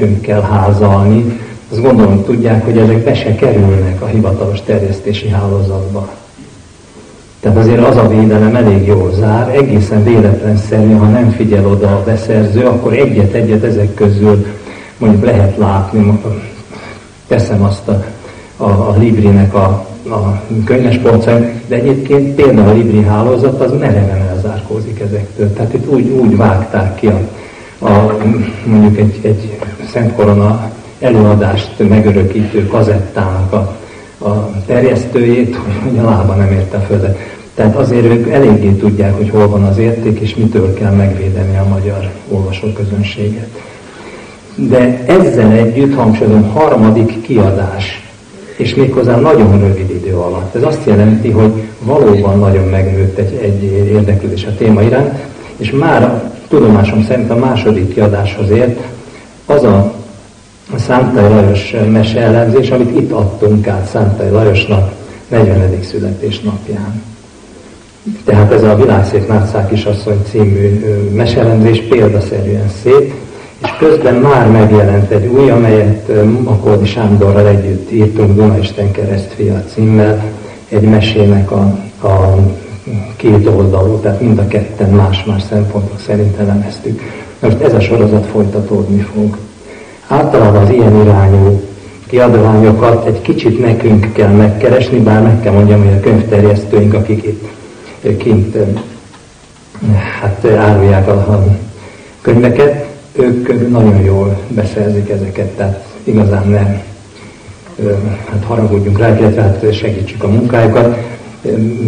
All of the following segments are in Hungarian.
nekünk kell házalni, azt gondolom tudják, hogy ezek be se kerülnek a hivatalos terjesztési hálózatba. Tehát azért az a védelem elég jól zár, egészen véletlenszerű, ha nem figyel oda a beszerző, akkor egyet-egyet ezek közül mondjuk lehet látni, teszem azt a, a, a Librinek a, a könyves polcain, de egyébként például a Libri hálózat az mereven elzárkózik ezektől. Tehát itt úgy, úgy vágták ki a, a mondjuk egy, egy Szent Korona előadást megörökítő kazettának a, a terjesztőjét, hogy a lába nem érte földre. Tehát azért ők eléggé tudják, hogy hol van az érték, és mitől kell megvédeni a magyar olvasóközönséget. De ezzel együtt, hangsúlyozom, harmadik kiadás, és méghozzá nagyon rövid idő alatt. Ez azt jelenti, hogy valóban nagyon megnőtt egy, egy érdeklődés a téma iránt, és már tudomásom szerint a második kiadáshoz ért az a Szántai Lajos mese amit itt adtunk át Szántai Lajosnak 40. születésnapján. Tehát ez a Világszép Nátszák kisasszony című meselemzés példaszerűen szép, és közben már megjelent egy új, amelyet Makoldi Sándorral együtt írtunk Dunaisten keresztfia címmel, egy mesének a, a két oldalú, tehát mind a ketten más-más szempontok szerint elemeztük. Most ez a sorozat folytatódni fog. Általában az ilyen irányú kiadványokat egy kicsit nekünk kell megkeresni, bár meg kell mondjam, hogy a könyvterjesztőink, akik itt kint hát árulják a könyveket, ők nagyon jól beszerzik ezeket, tehát igazán nem hát haragudjunk rá, illetve hát segítsük a munkájukat,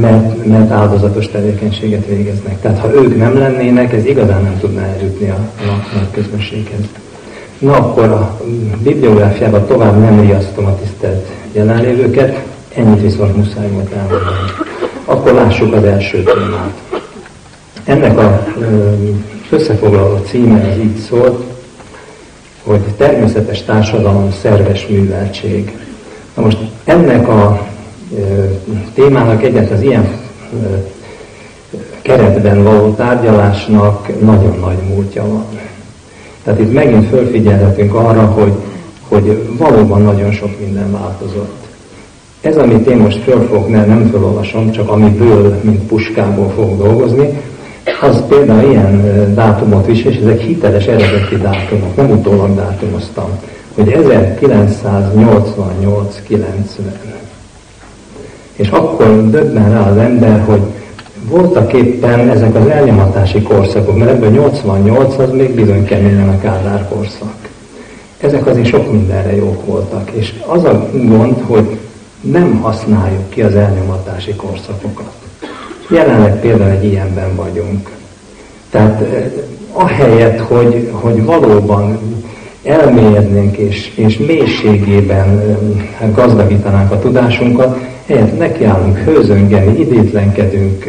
mert, mert áldozatos tevékenységet végeznek. Tehát ha ők nem lennének, ez igazán nem tudná eljutni a, a, a közönséghez. Na akkor a bibliográfiában tovább nem riasztom a tisztelt jelenlévőket, ennyit viszont muszáj volt elmondani. Akkor lássuk az első témát. Ennek a összefoglaló címe az így szólt, hogy természetes társadalom, szerves műveltség. Na most ennek a témának egyet az ilyen keretben való tárgyalásnak nagyon nagy múltja van. Tehát itt megint fölfigyelhetünk arra, hogy, hogy valóban nagyon sok minden változott. Ez, amit én most föl fog, mert nem felolvasom, csak amiből, mint puskából fog dolgozni, az például ilyen dátumot visel, és ezek hiteles eredeti dátumok, nem utólag dátumoztam, hogy 1988-90. És akkor döbben rá az ember, hogy voltak éppen ezek az elnyomatási korszakok, mert ebből 88 az még bizony keményen a Kádár korszak. Ezek azért sok mindenre jók voltak, és az a gond, hogy nem használjuk ki az elnyomatási korszakokat. Jelenleg például egy ilyenben vagyunk. Tehát eh, ahelyett, hogy, hogy valóban elmélyednénk és, és mélységében gazdagítanánk a tudásunkat, helyett nekiállunk hőzöngeni, idétlenkedünk,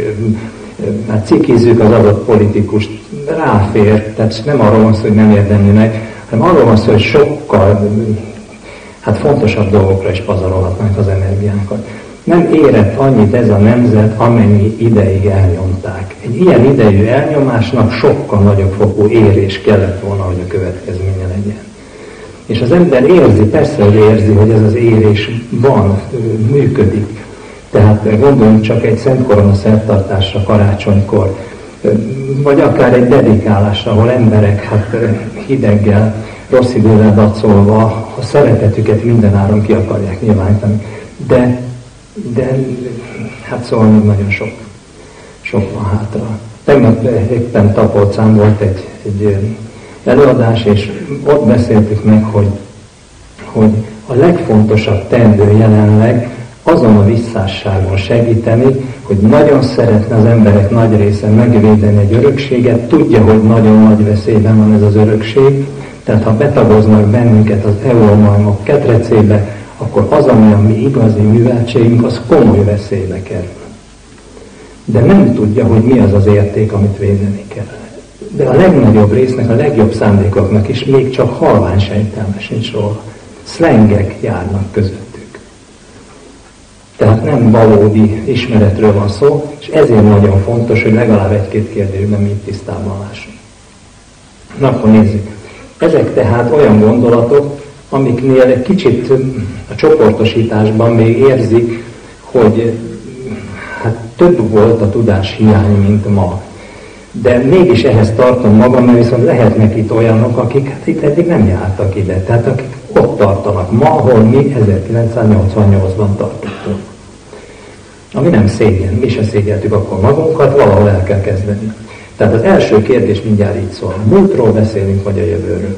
hát cikizzük az adott politikust, ráfér, tehát nem arról van szó, hogy nem érdemli meg, hanem arról van szó, hogy sokkal hát fontosabb dolgokra is pazarolhatnánk az energiánkat. Nem érett annyit ez a nemzet, amennyi ideig elnyomták. Egy ilyen idejű elnyomásnak sokkal nagyobb fokú érés kellett volna, hogy a következménye legyen. És az ember érzi, persze, hogy érzi, hogy ez az érés van, működik. Tehát gondoljunk csak egy Szent Korona szertartásra karácsonykor, vagy akár egy dedikálásra, ahol emberek hát hideggel, rossz idővel dacolva a szeretetüket mindenáron ki akarják nyilvánítani. De, de hát szóval még nagyon sok, sok van hátra. Tegnap éppen Tapolcán volt egy, egy előadás, és ott beszéltük meg, hogy, hogy a legfontosabb tendő jelenleg azon a visszásságon segíteni, hogy nagyon szeretne az emberek nagy része megvédeni egy örökséget, tudja, hogy nagyon nagy veszélyben van ez az örökség, tehát ha betagoznak bennünket az eurómajmok ketrecébe, akkor az, ami a mi igazi műveltségünk, az komoly veszélybe kerül. De nem tudja, hogy mi az az érték, amit védeni kell de a legnagyobb résznek, a legjobb szándékoknak is még csak halvány sejtelme sincs róla. Szlengek járnak közöttük. Tehát nem valódi ismeretről van szó, és ezért nagyon fontos, hogy legalább egy-két kérdésben mi tisztában lássunk. Na akkor nézzük. Ezek tehát olyan gondolatok, amiknél egy kicsit a csoportosításban még érzik, hogy hát több volt a tudás hiány, mint ma. De mégis ehhez tartom magam, mert viszont lehetnek itt olyanok, akik hát itt eddig nem jártak ide. Tehát akik ott tartanak ma, ahol mi 1988-ban tartottunk. Ami nem szégyen, mi se szégyeltük akkor magunkat, valahol el kell kezdeni. Tehát az első kérdés mindjárt így szól. Múltról beszélünk, vagy a jövőről?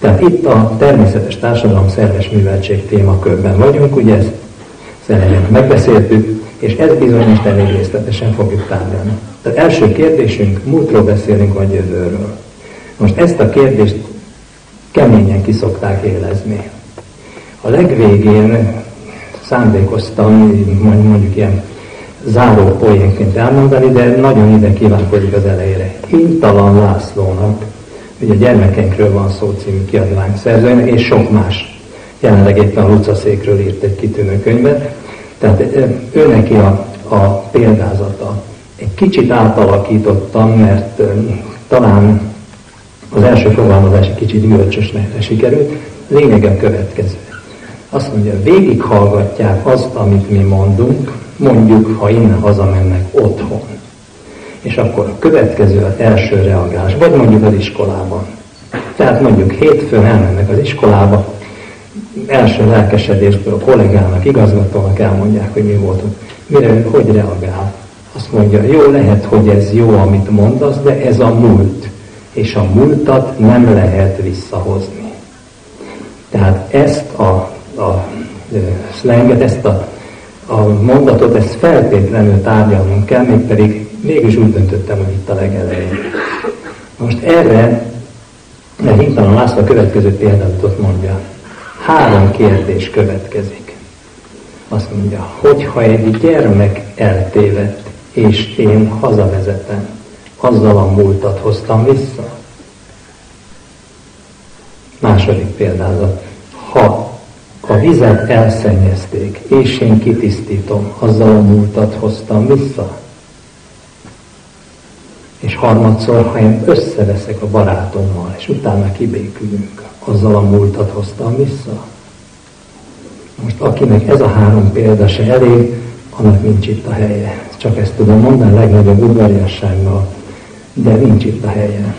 Tehát itt a természetes társadalom szerves műveltség témakörben vagyunk, ugye ezt szerelem megbeszéltük, és ez bizony most elég részletesen fogjuk tárgyalni. Tehát első kérdésünk, múltról beszélünk, vagy jövőről. Most ezt a kérdést keményen kiszokták élezni. A legvégén szándékoztam, mondjuk ilyen záró poénként elmondani, de nagyon ide kívánkozik az elejére. Intalan Lászlónak, ugye gyermekeinkről van szó című kiadvány szerzőjének, és sok más. Jelenleg éppen a Luca székről írt egy kitűnő könyvet. Tehát ő neki a, a példázata. Egy kicsit átalakítottam, mert talán az első fogalmazás egy kicsit gyümölcsösnek sikerült. Lényege a következő. Azt mondja, végighallgatják azt, amit mi mondunk, mondjuk, ha innen hazamennek otthon. És akkor a következő az első reagálás, vagy mondjuk az iskolában. Tehát mondjuk hétfőn elmennek az iskolába, első lelkesedésből a kollégának, igazgatónak elmondják, hogy mi volt. Mire ő hogy reagál? Azt mondja, jó, lehet, hogy ez jó, amit mondasz, de ez a múlt. És a múltat nem lehet visszahozni. Tehát ezt a, a szlenget, ezt a a mondatot, ezt feltétlenül tárgyalnunk kell, mégpedig mégis úgy döntöttem, hogy itt a legelején. Most erre, mert Hintalan László a következő példázatot mondja. Három kérdés következik. Azt mondja, hogyha egy gyermek eltévedt, és én hazavezetem, azzal a múltat hoztam vissza? Második példázat. Ha a vizet elszennyezték, és én kitisztítom, azzal a múltat hoztam vissza. És harmadszor, ha én összeveszek a barátommal, és utána kibékülünk, azzal a múltat hoztam vissza. Most akinek ez a három példa se elég, annak nincs itt a helye. Csak ezt tudom mondani legnagyobb udvariassággal, de nincs itt a helye.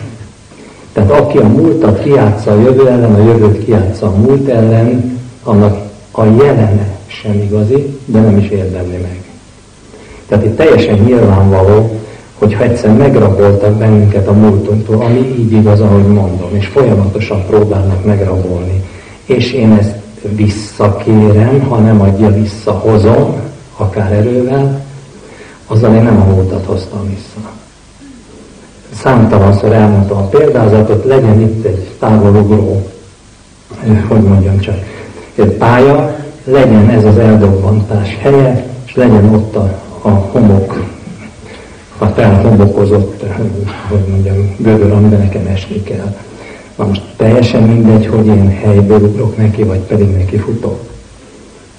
Tehát aki a múltat kiátsza a jövő ellen, a jövőt kiátsza a múlt ellen, annak a jelene sem igazi, de nem is érdemli meg. Tehát itt teljesen nyilvánvaló, hogy ha egyszer megraboltak bennünket a múltunktól, ami így igaz, ahogy mondom, és folyamatosan próbálnak megrabolni, és én ezt visszakérem, ha nem adja vissza, hozom, akár erővel, azzal én nem a múltat hoztam vissza. Számtalanszor elmondtam a példázatot, legyen itt egy távolugró, hogy mondjam csak, pálya, legyen ez az eldobbantás helye, és legyen ott a, a homok, a tehát homokozott, hogy mondjam, gödör, amiben nekem esni kell. Na most teljesen mindegy, hogy én helyből ugrok neki, vagy pedig neki futok.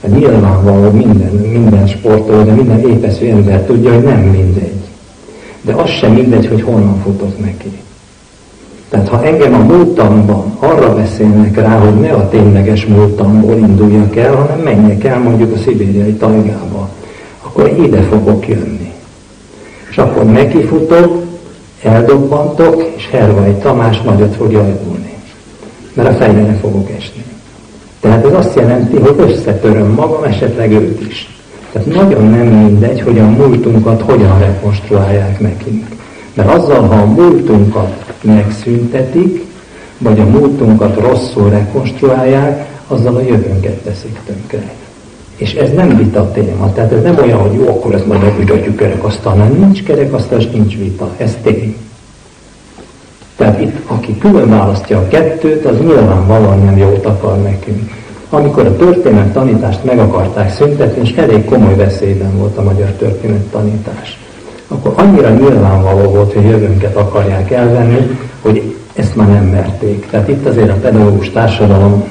Hát nyilvánvaló minden, minden sportoló, de minden épesző ember tudja, hogy nem mindegy. De az sem mindegy, hogy honnan futok neki. Tehát ha engem a múltamban arra beszélnek rá, hogy ne a tényleges múltamból induljak el, hanem menjek el mondjuk a szibériai tajgába, akkor ide fogok jönni. És akkor nekifutok, eldobbantok, és Hervai Tamás nagyot fog jajulni. Mert a fejére fogok esni. Tehát ez azt jelenti, hogy összetöröm magam, esetleg őt is. Tehát nagyon nem mindegy, hogy a múltunkat hogyan rekonstruálják nekünk. Mert azzal, ha a múltunkat megszüntetik, vagy a múltunkat rosszul rekonstruálják, azzal a jövőnket teszik tönkre. És ez nem vita téma, tehát ez nem olyan, hogy jó, akkor ezt majd megvitatjuk kerekasztalnál. Nincs kerekasztal, és nincs vita, ez tény. Tehát itt, aki külön választja a kettőt, az nyilvánvalóan nem jót akar nekünk. Amikor a történet tanítást meg akarták szüntetni, és elég komoly veszélyben volt a magyar történet tanítás akkor annyira nyilvánvaló volt, hogy jövőnket akarják elvenni, hogy ezt már nem merték. Tehát itt azért a pedagógus társadalom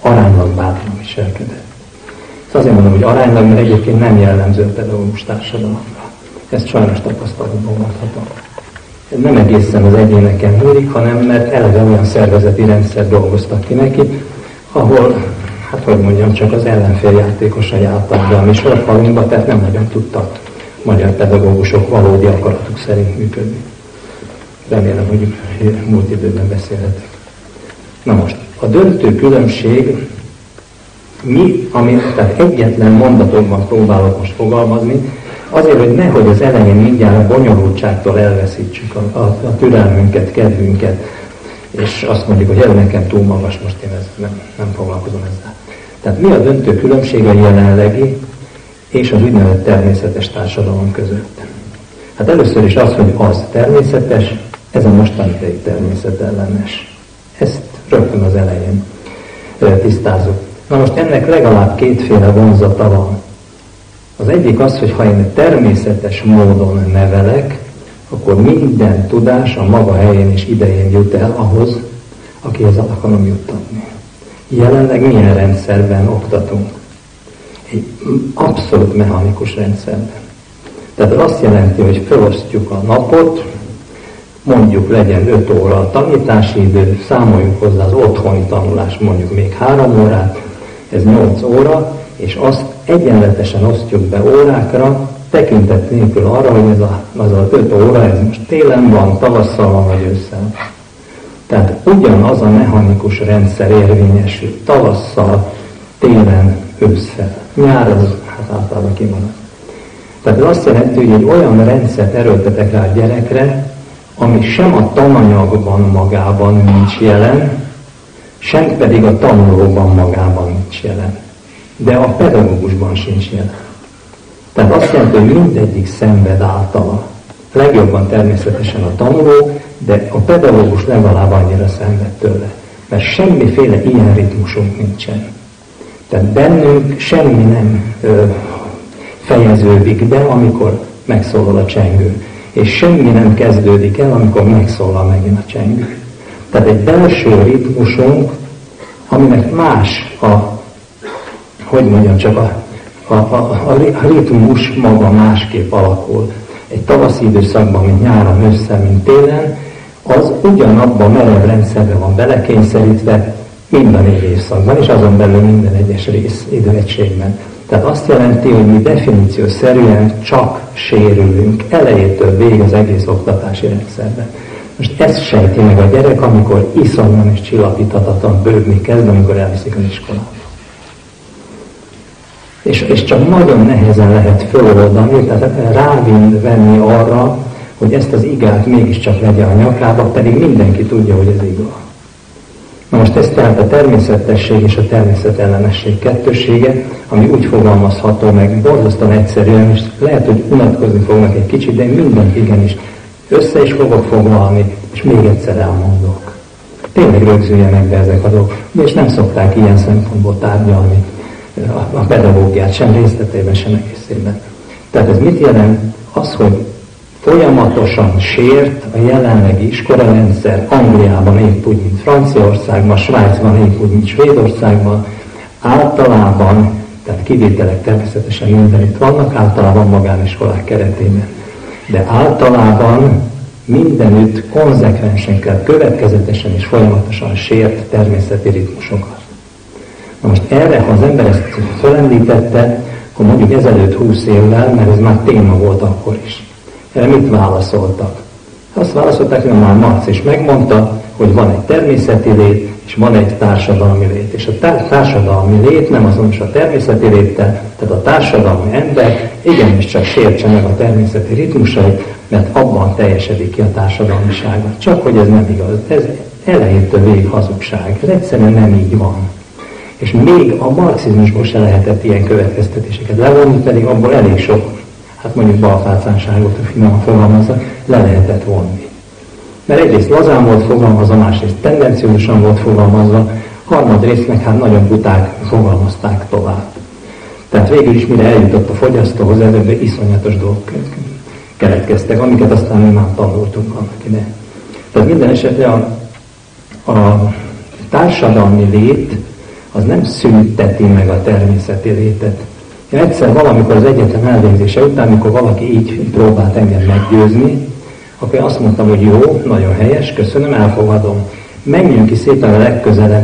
aránylag bátran viselkedett. Ezt azért mondom, hogy aránylag, mert egyébként nem jellemző a pedagógus társadalomra. Ezt sajnos tapasztalatban mondhatom. nem egészen az egyéneken múlik, hanem mert eleve olyan szervezeti rendszer dolgoztak ki neki, ahol, hát hogy mondjam, csak az ellenfél játékosai álltak be a mi sorfalunkba, tehát nem nagyon tudtak magyar pedagógusok valódi akaratuk szerint működni. Remélem, hogy múlt időben beszélhetek. Na most, a döntő különbség mi, ami, tehát egyetlen mondatokban próbálok most fogalmazni, azért, hogy nehogy az elején mindjárt a bonyolultságtól elveszítsük a, a, a türelmünket, kedvünket, és azt mondjuk, hogy ez nekem túl magas, most én ezt nem, nem foglalkozom ezzel. Tehát mi a döntő különbség a jelenlegi és az úgynevezett természetes társadalom között? Hát először is az, hogy az természetes, ez a mostani természetellenes. Ezt rögtön az elején tisztázunk. Na most ennek legalább kétféle vonzata van. Az egyik az, hogy ha én természetes módon nevelek, akkor minden tudás a maga helyén és idején jut el ahhoz, akihez akarom juttatni. Jelenleg milyen rendszerben oktatunk? Egy abszolút mechanikus rendszerben. Tehát az azt jelenti, hogy felosztjuk a napot, mondjuk legyen 5 óra a tanítási idő, számoljuk hozzá az otthoni tanulás mondjuk még 3 órát, ez 8 óra, és azt egyenletesen osztjuk be órákra, tekintet nélkül arra, hogy ez a, az a 5 óra, ez most télen van, tavasszal van, vagy ősszel. Tehát ugyanaz a mechanikus rendszer érvényesül tavasszal, télen, ősszel. Nyár az hát általában kimarad. Tehát ez azt jelenti, hogy egy olyan rendszert erőltetek rá a gyerekre, ami sem a tananyagban magában nincs jelen, sem pedig a tanulóban magában nincs jelen. De a pedagógusban sincs jelen. Tehát azt jelenti, hogy mindegyik szenved általa. Legjobban természetesen a tanuló, de a pedagógus legalább annyira szenved tőle. Mert semmiféle ilyen ritmusunk nincsen. Tehát bennünk semmi nem ö, fejeződik be, amikor megszólal a csengő. És semmi nem kezdődik el, amikor megszólal megint a csengő. Tehát egy belső ritmusunk, aminek más a, hogy mondjam, csak a, a, a, a ritmus maga másképp alakul. Egy tavaszi időszakban, mint nyáron, össze, mint télen, az ugyanabban a merev rendszerbe van belekényszerítve minden évszakban, és azon belül minden egyes rész időegységben. Tehát azt jelenti, hogy mi definíció szerűen csak sérülünk elejétől végig az egész oktatási rendszerben. Most ezt sejti meg a gyerek, amikor iszonyan és csillapíthatatlan bőgni kezd, amikor elviszik az iskolába. És, és csak nagyon nehezen lehet föloldani, tehát rávenni arra, hogy ezt az igát mégiscsak vegye a nyakába, pedig mindenki tudja, hogy ez igaz. Na most ez tehát a természetesség és a természetellenesség kettősége, ami úgy fogalmazható meg borzasztóan egyszerűen, és lehet, hogy unatkozni fognak egy kicsit, de mindent igenis össze is fogok foglalni, és még egyszer elmondok. Tényleg rögzüljenek be ezek a dolgok, és nem szokták ilyen szempontból tárgyalni a pedagógiát, sem részletében, sem egészében. Tehát ez mit jelent? Az, hogy folyamatosan sért a jelenlegi iskolarendszer, Angliában épp úgy, mint Franciaországban, Svájcban épp úgy, mint Svédországban, általában, tehát kivételek természetesen mindenütt vannak, általában magániskolák keretében. De általában mindenütt konzekvensen kell, következetesen és folyamatosan sért természeti ritmusokat. Na most erre, ha az ember ezt felendítette, akkor mondjuk ezelőtt 20 évvel, mert ez már téma volt akkor is erre mit válaszoltak? Azt válaszolták, hogy már Marx is megmondta, hogy van egy természeti lét, és van egy társadalmi lét. És a társadalmi lét nem azonos a természeti léttel, tehát a társadalmi ember igenis csak sértse meg a természeti ritmusait, mert abban teljesedik ki a társadalmisága. Csak hogy ez nem igaz. Ez elejétől végig hazugság. Ez egyszerűen nem így van. És még a marxizmusból se lehetett ilyen következtetéseket levonni, pedig abból elég sok hát mondjuk balfácánságot, hogy finoman fogalmazza, le lehetett vonni. Mert egyrészt lazán volt fogalmazva, másrészt tendenciósan volt fogalmazva, harmadrészt meg hát nagyon buták fogalmazták tovább. Tehát végül is mire eljutott a fogyasztóhoz, ezekben iszonyatos dolgok keletkeztek, amiket aztán mi már tanultunk annak ide. Tehát minden esetre a, a társadalmi lét az nem szünteti meg a természeti létet. Én egyszer valamikor az egyetem elvégzése után, amikor valaki így próbált engem meggyőzni, Akkor azt mondtam, hogy jó, nagyon helyes, köszönöm, elfogadom. Menjünk ki szépen a legközelebb